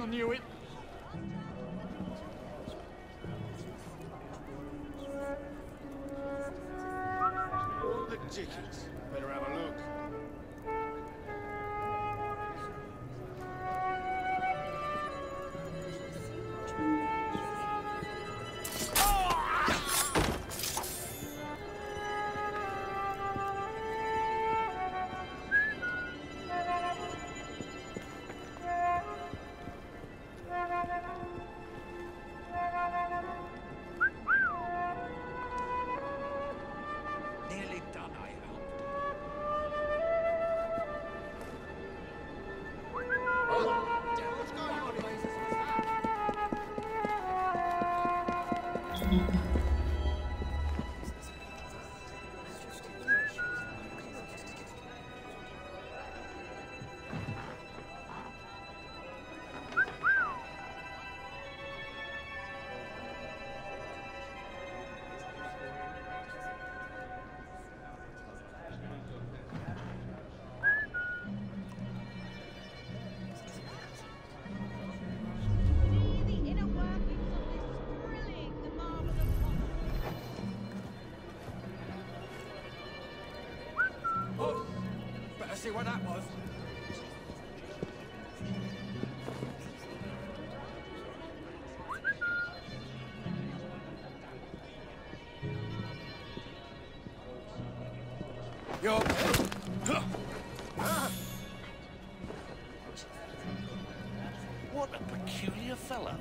I knew it. see what that was. Yo. What a peculiar fella!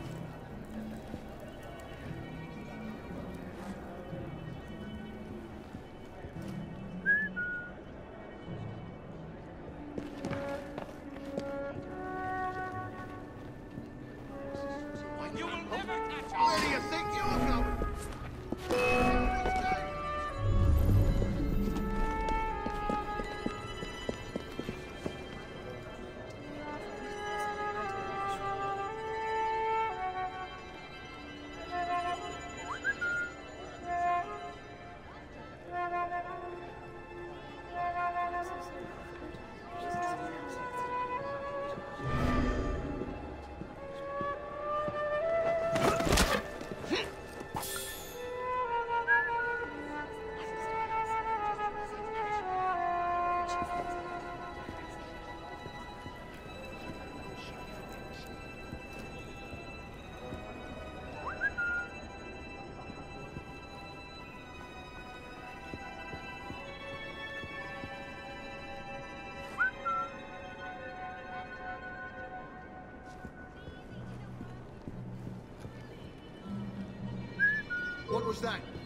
What was that?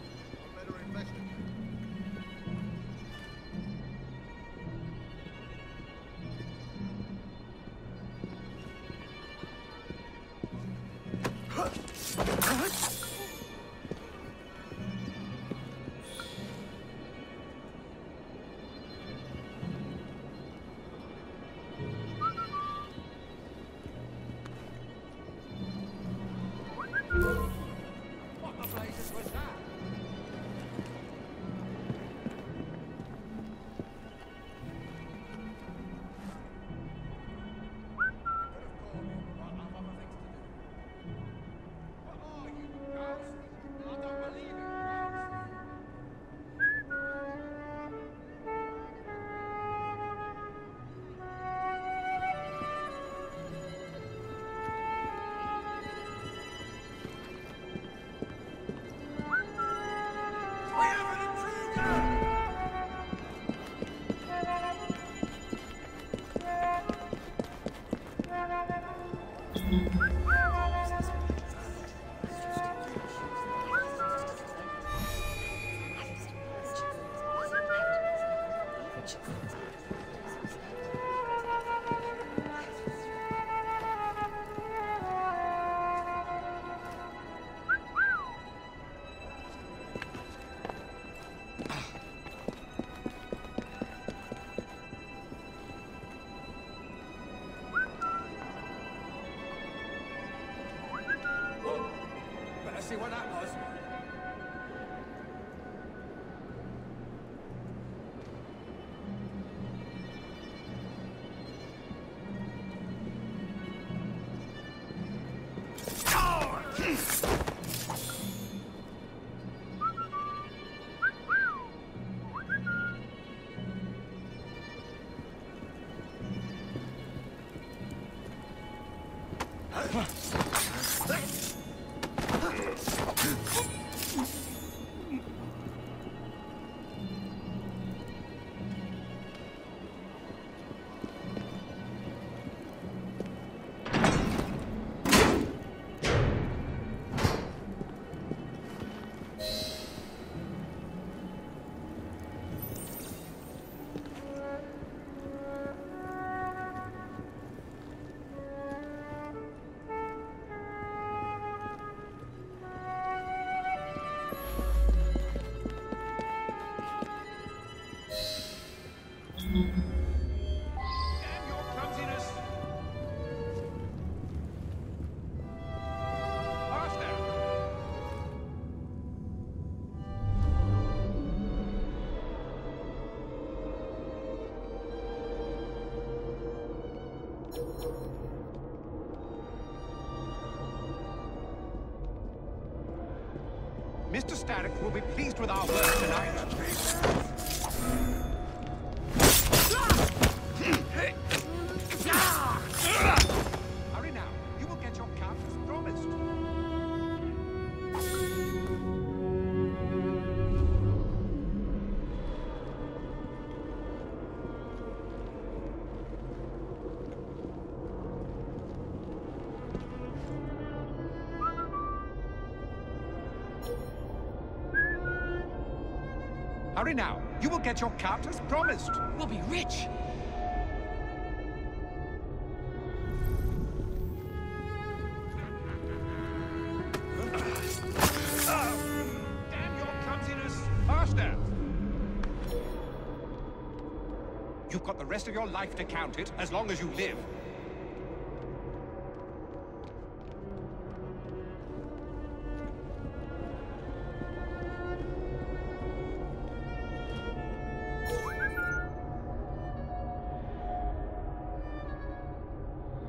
Huh? Mr. Starrick will be pleased with our work tonight. Hurry now. You will get your cut as promised. We'll be rich. Damn your clumsiness! Faster! You've got the rest of your life to count it, as long as you live.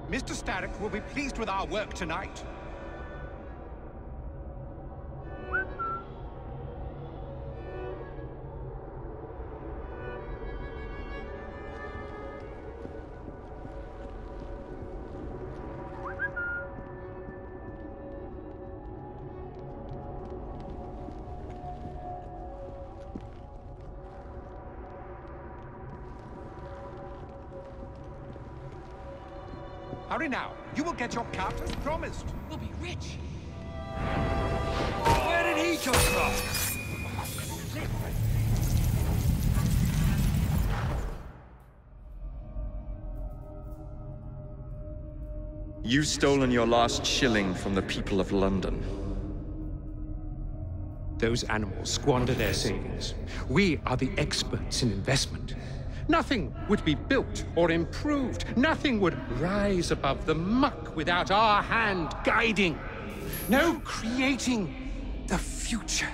Mr. Starrick will be pleased with our work tonight. Hurry now. You will get your cut as promised. We'll be rich. Where did he come from? You've stolen your last shilling from the people of London. Those animals squander their savings. We are the experts in investment. Nothing would be built or improved. Nothing would rise above the muck without our hand guiding. No creating the future.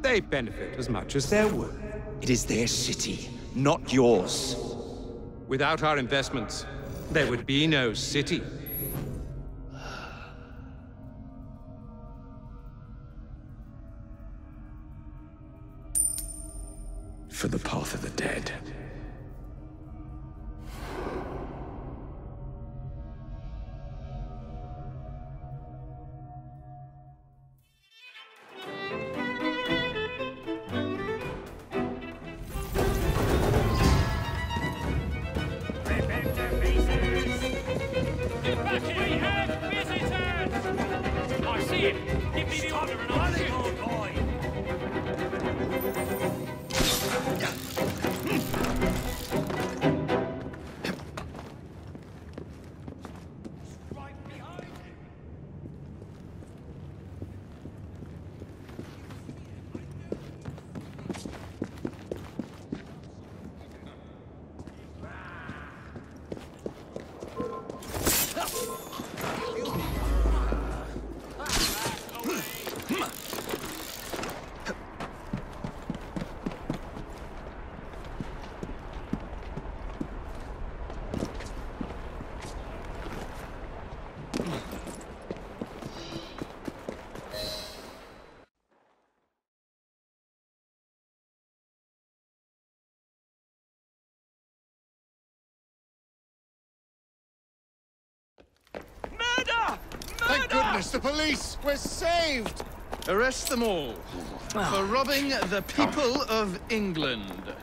They benefit as much as they're worth. It is their city, not yours. Without our investments, there would be no city. For the path of the dead. Goodness, the police! We're saved! Arrest them all for ah. robbing the people of England.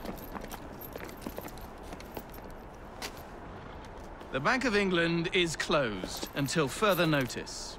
The Bank of England is closed until further notice.